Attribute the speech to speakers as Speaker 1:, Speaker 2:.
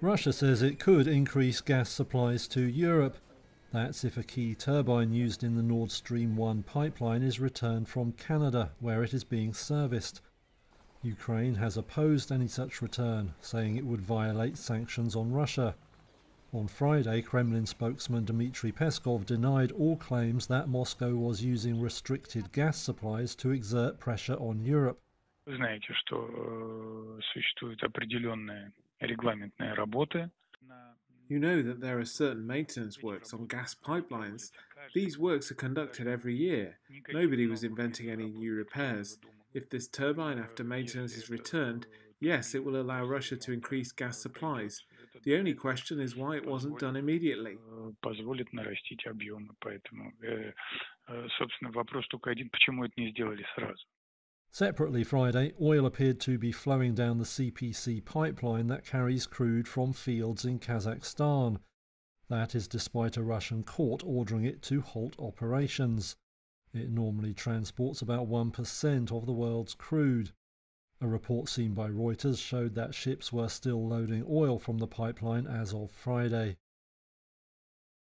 Speaker 1: Russia says it could increase gas supplies to Europe. That's if a key turbine used in the Nord Stream 1 pipeline is returned from Canada, where it is being serviced. Ukraine has opposed any such return, saying it would violate sanctions on Russia. On Friday, Kremlin spokesman Dmitry Peskov denied all claims that Moscow was using restricted gas supplies to exert pressure on Europe.
Speaker 2: Вы знаете, что э, существуют определенные регламентные работы.
Speaker 3: You know that there are certain maintenance works on gas pipelines. These works are conducted every year. Nobody was inventing any new repairs. If this turbine after maintenance is returned, yes, it will allow Russia to increase gas supplies. The only question is why it wasn't done immediately.
Speaker 2: Позволит нарастить объемы, поэтому, э, э, собственно, вопрос только один, почему это не сделали сразу.
Speaker 1: Separately Friday, oil appeared to be flowing down the CPC pipeline that carries crude from fields in Kazakhstan. That is despite a Russian court ordering it to halt operations. It normally transports about 1% of the world's crude. A report seen by Reuters showed that ships were still loading oil from the pipeline as of Friday.